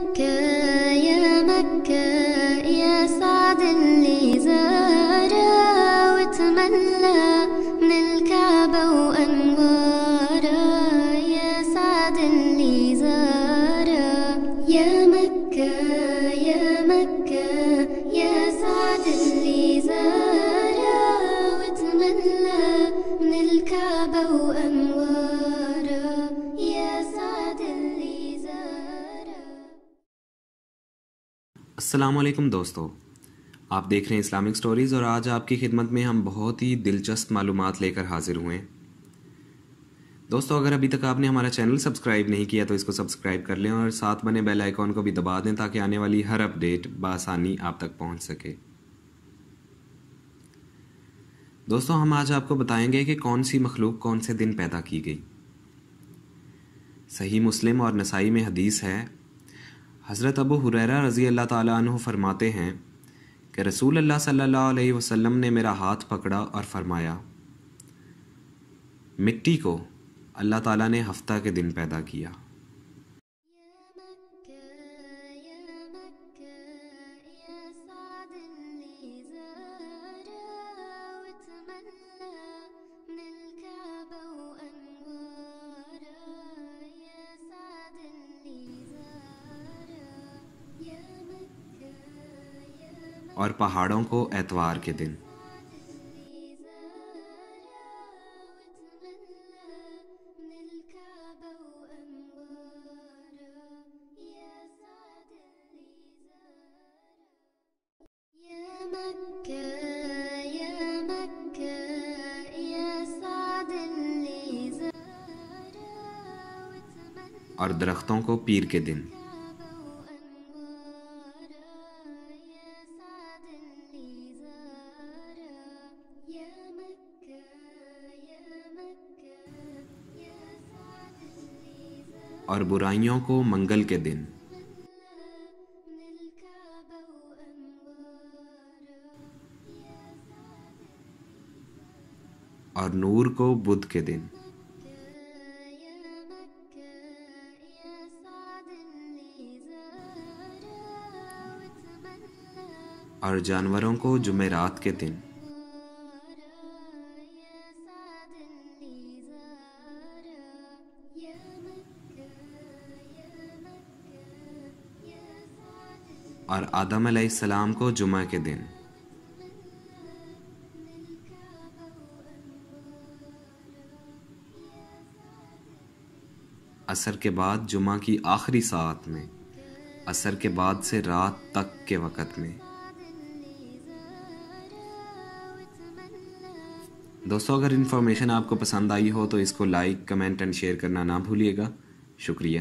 مكة يا مكة يا سعد اللي زارها وتملى من الكعبة وأنوارها يا سعد اللي زارها يا مكة يا مكة يا سعد اللي زارها وتملى من الكعبة وأنوارها السلام علیکم دوستو۔ آپ دیکھ رہے ہیں اسلامک سٹوریز اور آج آپ کی خدمت میں ہم بہت ہی دلچسپ معلومات لے کر حاضر ہوئے ہیں۔ دوستو، اگر ابھی تک آپ نے ہمارا چینل سبسکرائب نہیں کیا تو اس کو سبسکرائب کر لیں اور ساتھ بنے بیل آئیکن کو بھی دبا دیں تاکہ آنے والی ہر اپڈیٹ بآسانی آپ تک پہنچ سکے۔ دوستو، ہم آج آپ کو بتائیں گے کہ کون سی مخلوق کون سے دن پیدا کی گئی۔ صحیح مسلم اور نسائی میں حدیث ہے حضرت ابو حریرہ رضی اللہ تعالیٰ عنہ فرماتے ہیں کہ رسول اللہ صلی اللہ علیہ وسلم نے میرا ہاتھ پکڑا اور فرمایا، مٹی کو اللہ تعالیٰ نے ہفتہ کے دن پیدا کیا۔ اور پہاڑوں کو اتوار کے دن۔ اور درختوں کو پیر کے دن۔ اور برائیوں کو منگل کے دن۔ اور نور کو بدھ کے دن۔ اور جانوروں کو جمعرات کے دن۔ اور آدم علیہ السلام کو جمعہ کے دن۔ عصر کے بعد جمعہ کی آخری ساعت میں، عصر کے بعد سے رات تک کے وقت میں۔ دوستو، اگر انفارمیشن آپ کو پسند آئی ہو تو اس کو لائک، کمنٹ اینڈ شیئر کرنا نہ بھولیے گا۔ شکریہ۔